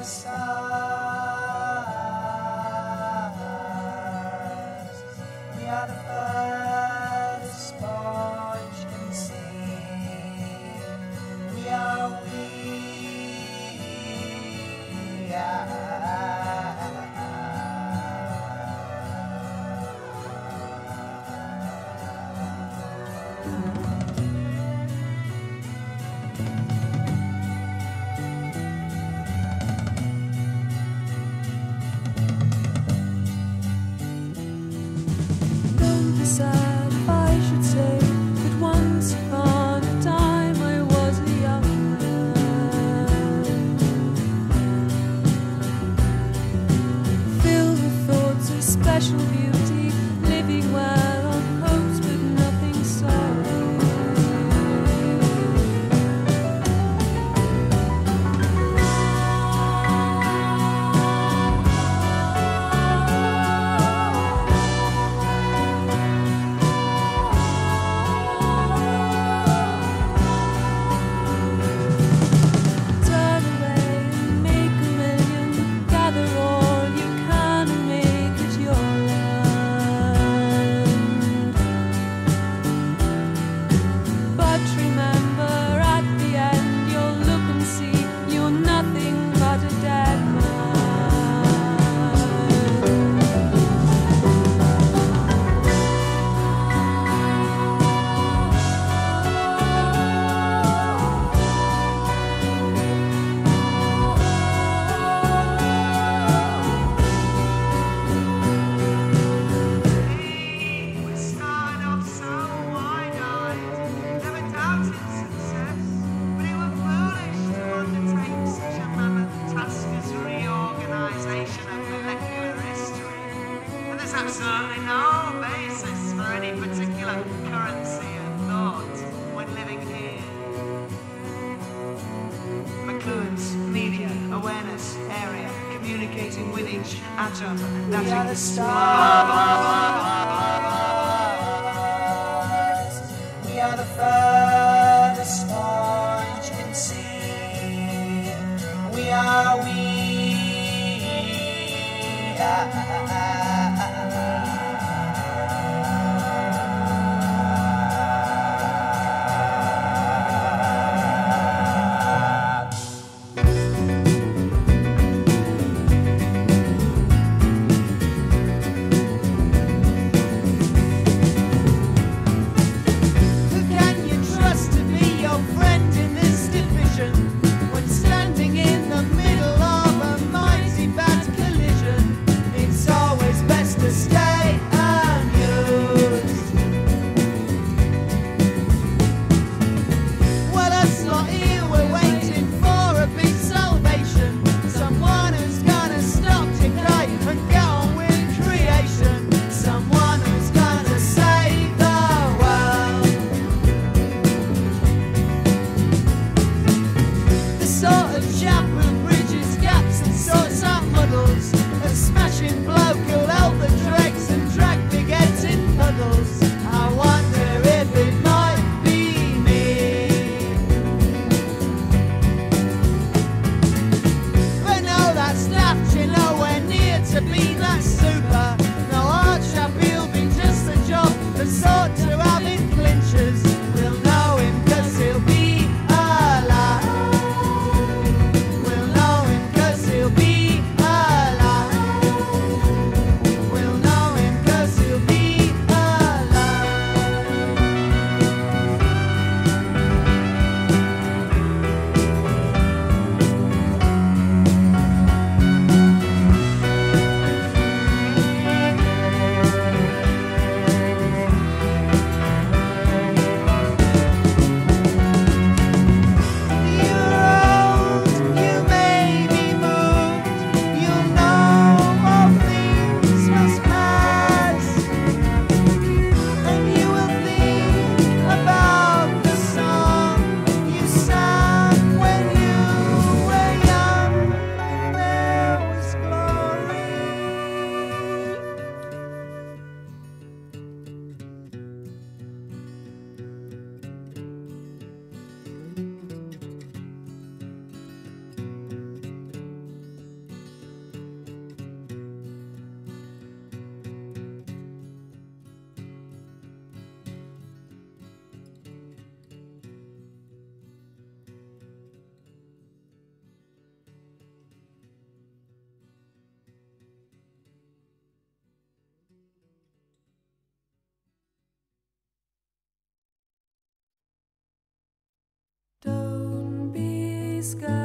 We the sponge can see. We are we. Scared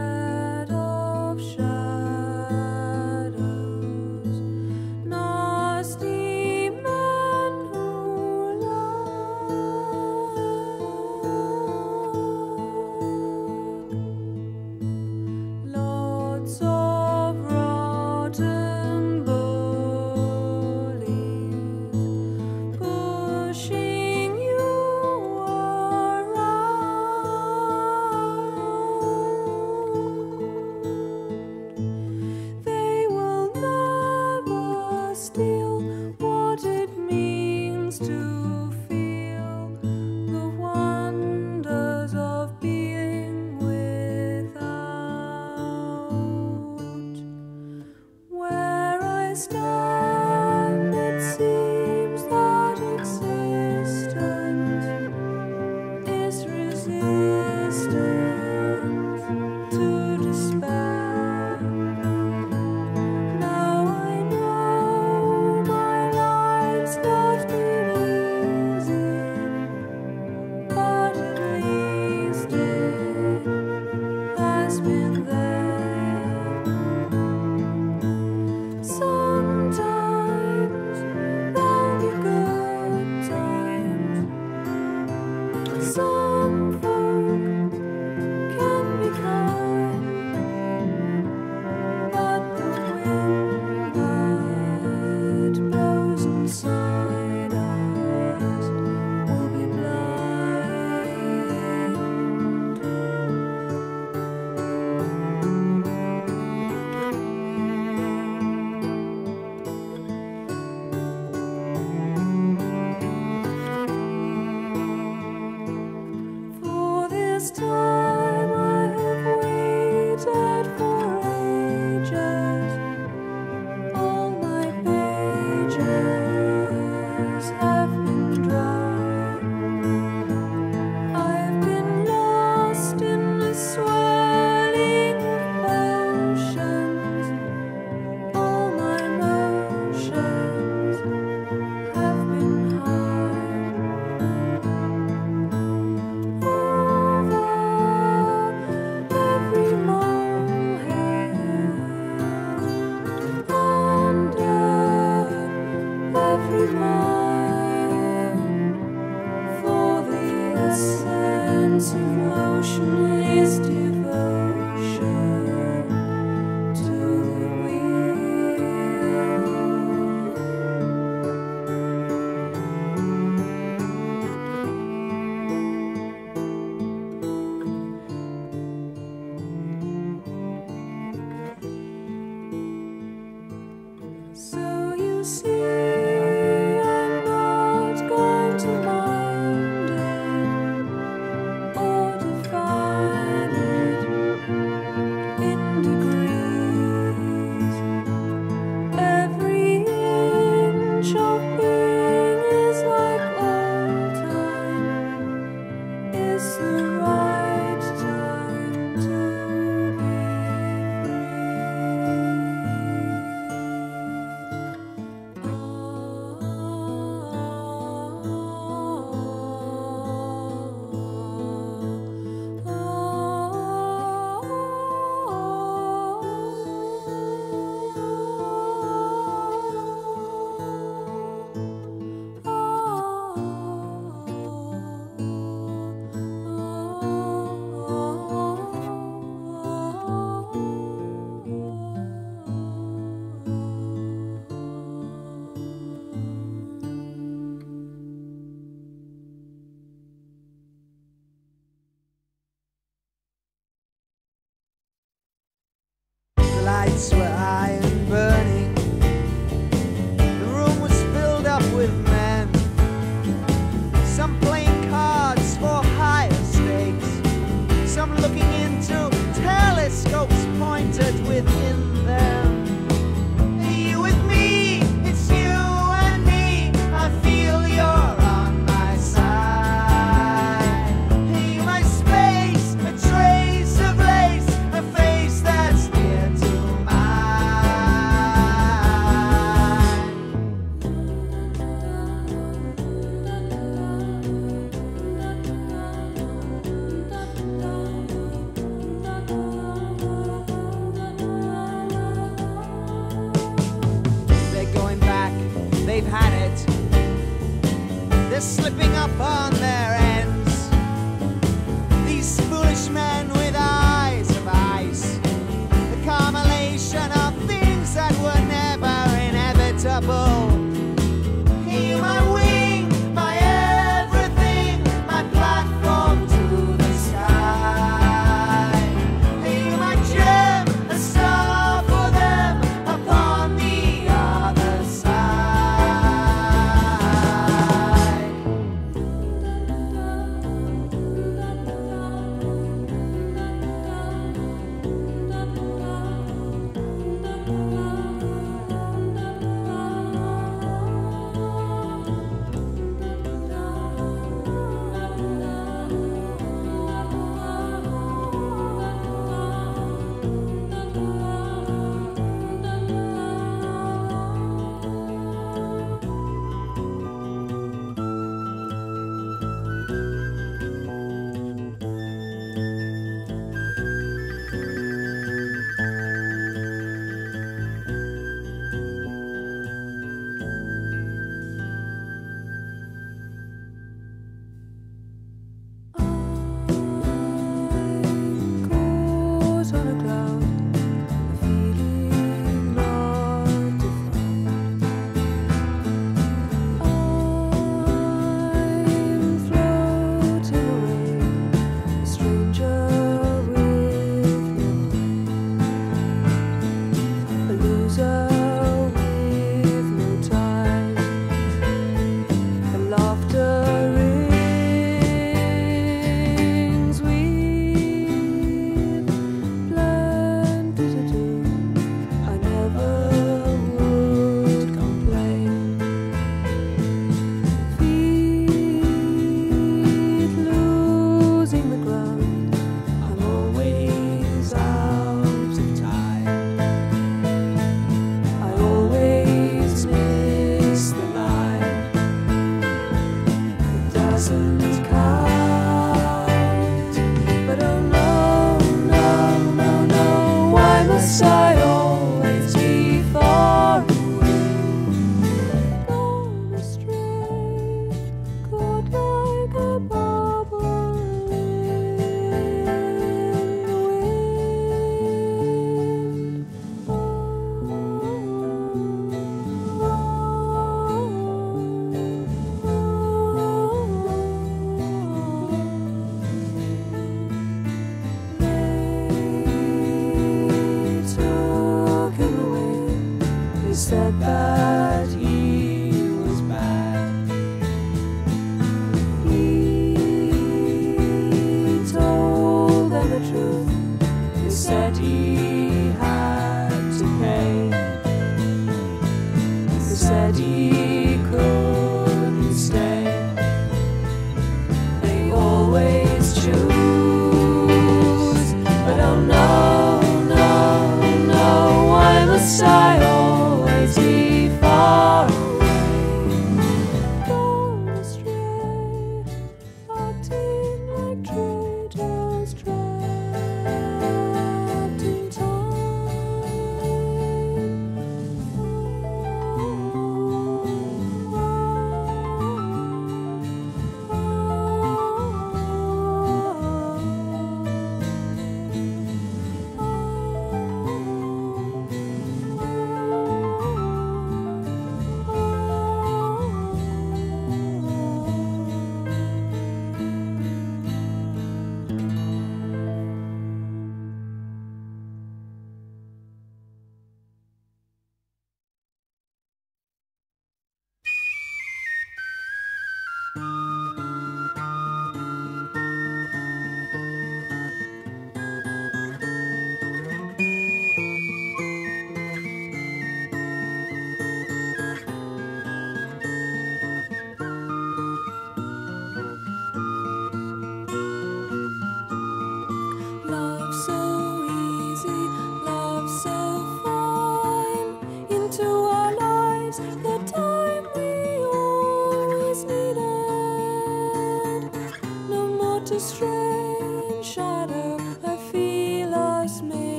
slipping up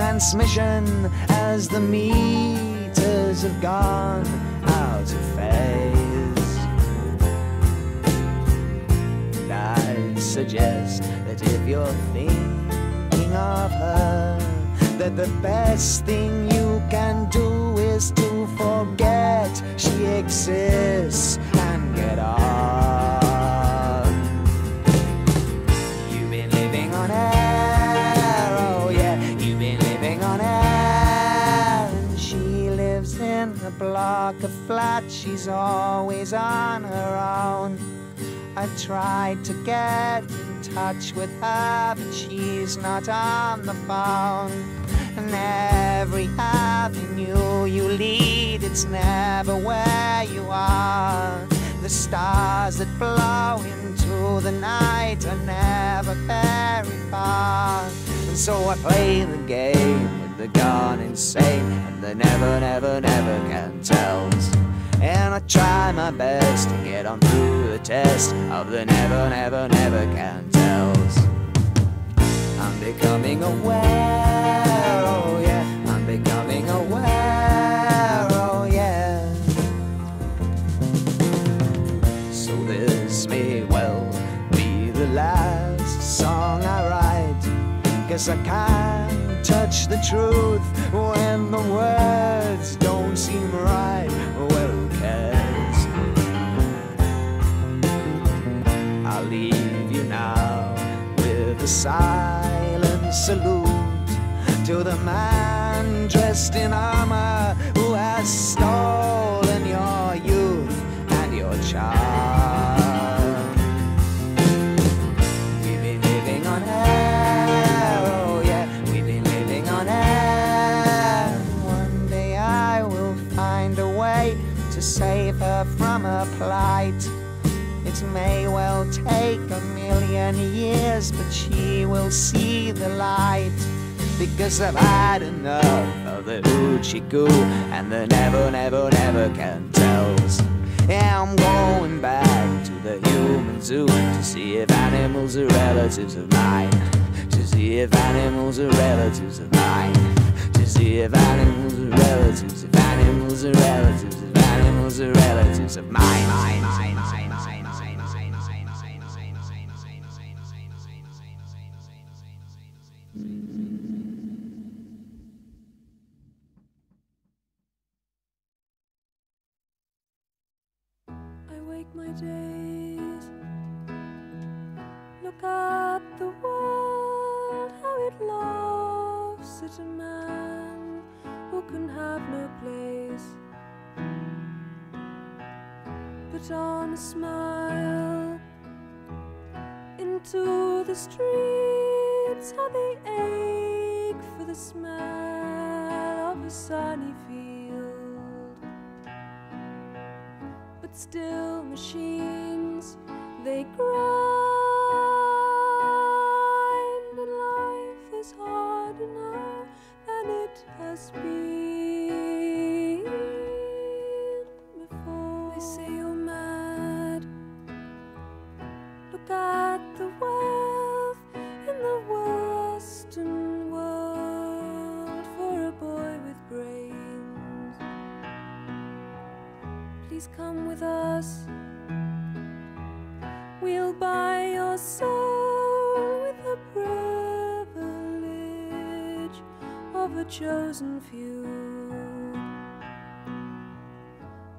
transmission as the meters have gone out of phase? And I suggest that if you're thinking of her, that the best thing you can do is to forget she exists block of flats, she's always on her own. I tried to get in touch with her, but she's not on the phone. And every avenue you lead, it's never where you are. The stars that blow into the night are never very far. And so I play the game with the gone insane, and the never, never, never can tells. And I try my best to get on through the test of the never, never, never can tells. I'm becoming aware, oh yeah, I'm becoming aware, oh yeah. So this may well be the last song I write. Guess I can't touch the truth when the words don't seem right. Well, who cares? I'll leave you now with a silent salute to the man dressed in armor who has stolen plight. It may well take a million years, but she will see the light. Because I've had enough of the hoochie coo and the never, never, never can tells. Yeah, I'm going back to the human zoo to see if animals are relatives of mine. To see if animals are relatives of mine. See if animals are relatives, if animals are relatives, if animals are relatives of mine. mine, mine, my days. Look at the world, how it laughs at a man can have no place. Put on a smile into the streets, how they ache for the smell of a sunny field but still machines they grind chosen few.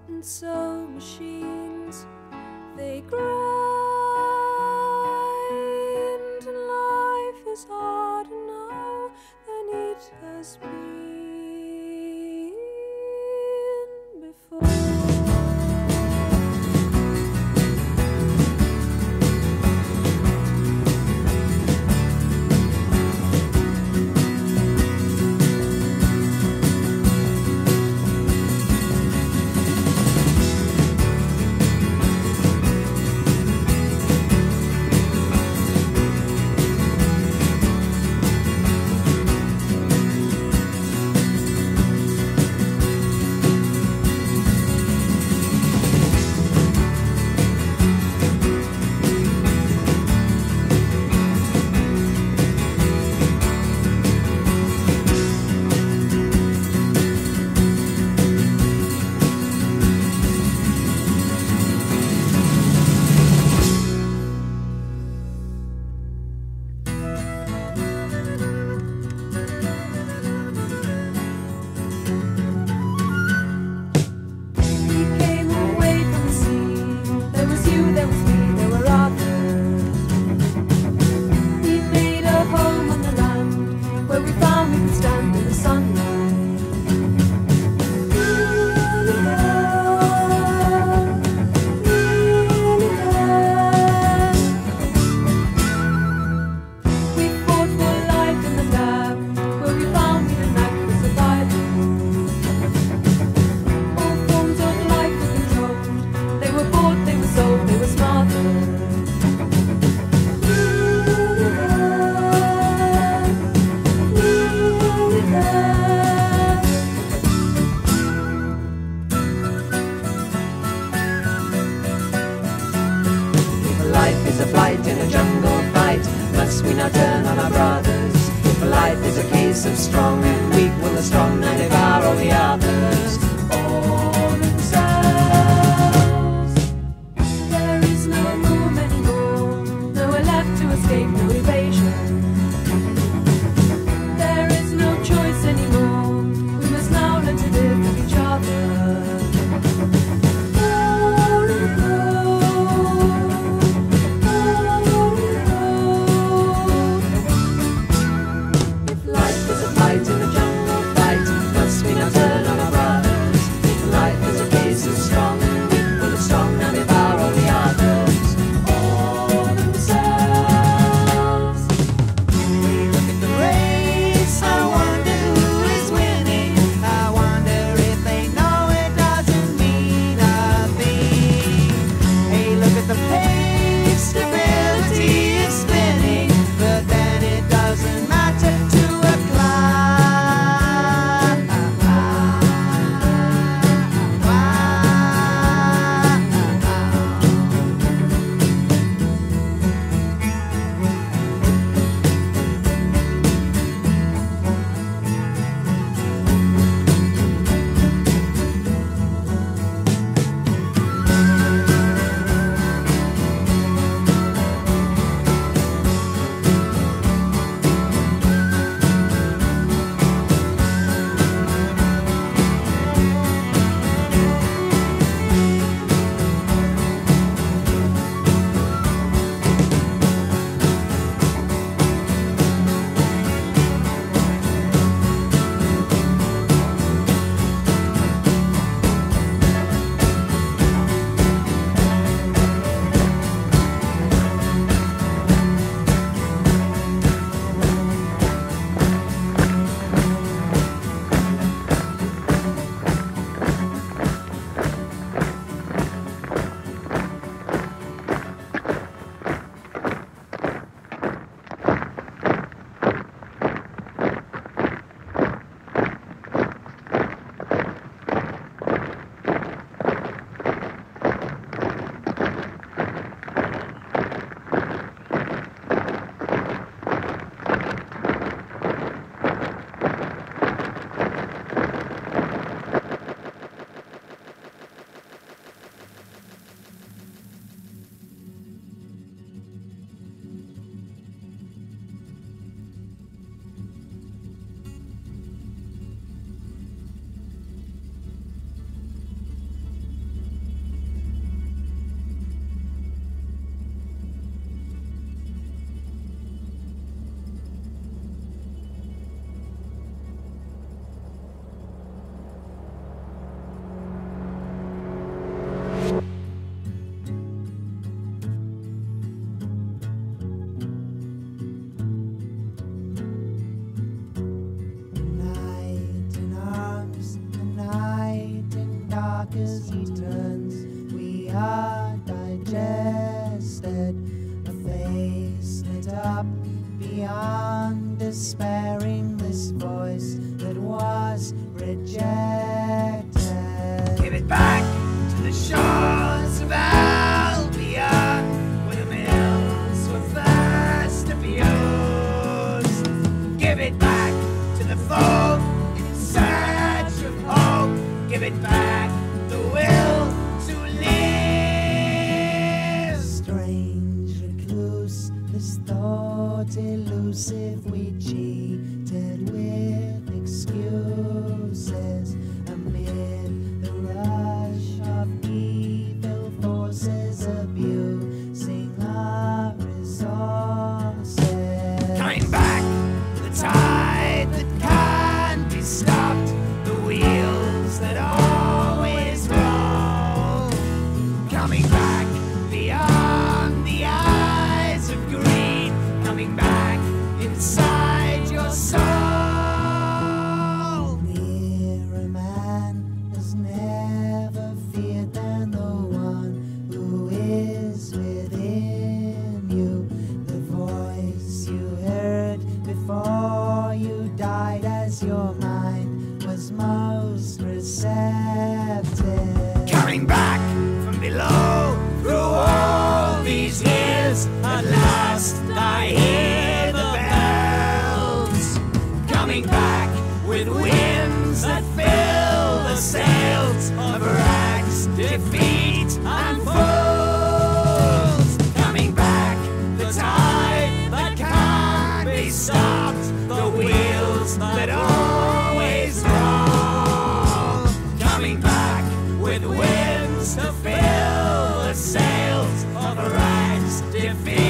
And so machines they grind, defeat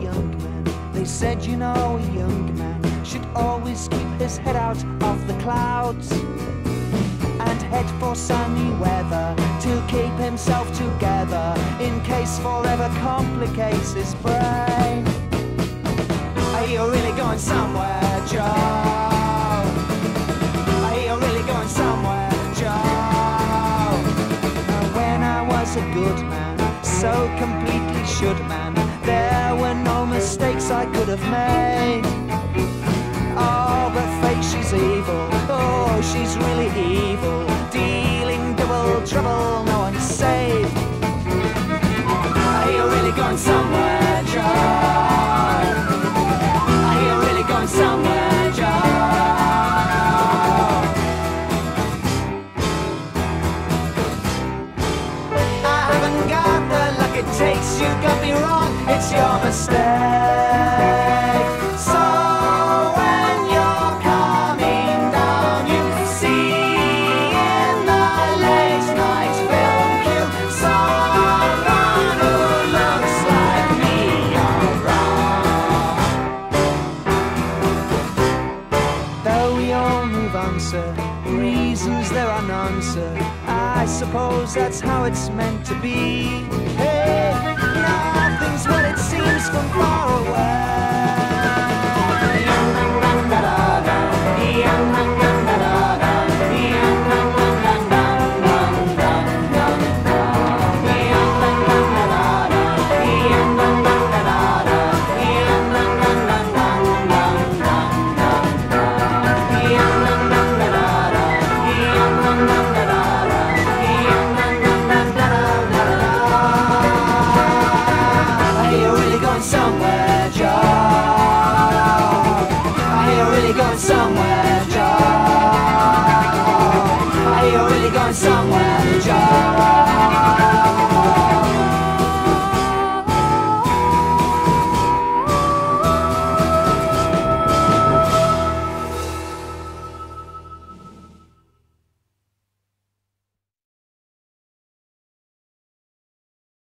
young man, they said, you know, a young man should always keep his head out of the clouds. And head for sunny weather to keep himself together in case forever complicates his brain. Are you really going somewhere, Joe? Are you really going somewhere, Joe? And when I was a good man, so completely should man, mistakes I could have made. Oh, but fate, she's evil. Oh, she's really evil. Dealing double trouble, no one's safe. Are you really going somewhere, It's your mistake. So when you're coming down, you see in the late night film queue someone who looks like me. You're. Though we all move on, sir, reasons there are none, sir. I suppose that's how it's meant to be. It from far away.